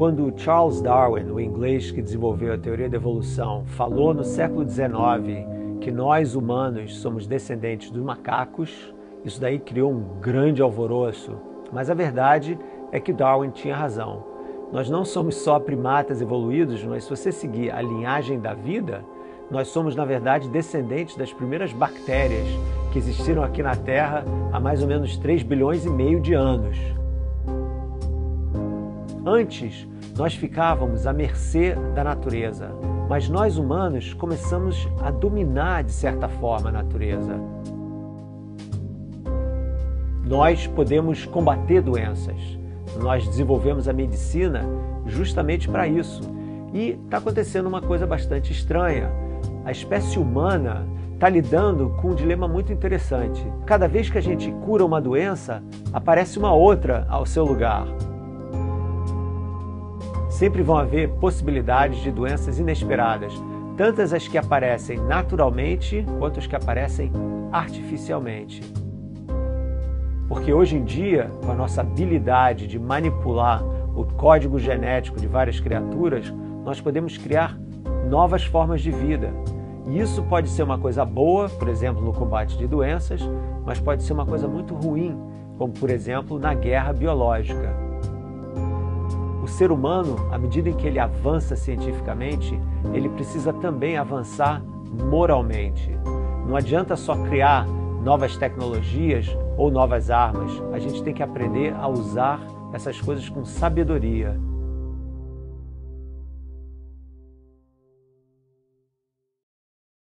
Quando Charles Darwin, o inglês que desenvolveu a teoria da evolução, falou no século XIX que nós humanos somos descendentes dos macacos, isso daí criou um grande alvoroço. Mas a verdade é que Darwin tinha razão. Nós não somos só primatas evoluídos, mas se você seguir a linhagem da vida, nós somos, na verdade, descendentes das primeiras bactérias que existiram aqui na Terra há mais ou menos 3 bilhões e meio de anos. Antes, nós ficávamos à mercê da natureza, mas nós humanos começamos a dominar, de certa forma, a natureza. Nós podemos combater doenças. Nós desenvolvemos a medicina justamente para isso. E está acontecendo uma coisa bastante estranha a espécie humana está lidando com um dilema muito interessante. Cada vez que a gente cura uma doença, aparece uma outra ao seu lugar. Sempre vão haver possibilidades de doenças inesperadas, tantas as que aparecem naturalmente quanto as que aparecem artificialmente. Porque hoje em dia, com a nossa habilidade de manipular o código genético de várias criaturas, nós podemos criar novas formas de vida. E isso pode ser uma coisa boa, por exemplo, no combate de doenças, mas pode ser uma coisa muito ruim, como por exemplo na guerra biológica. Ser humano, à medida em que ele avança cientificamente, ele precisa também avançar moralmente. Não adianta só criar novas tecnologias ou novas armas, a gente tem que aprender a usar essas coisas com sabedoria.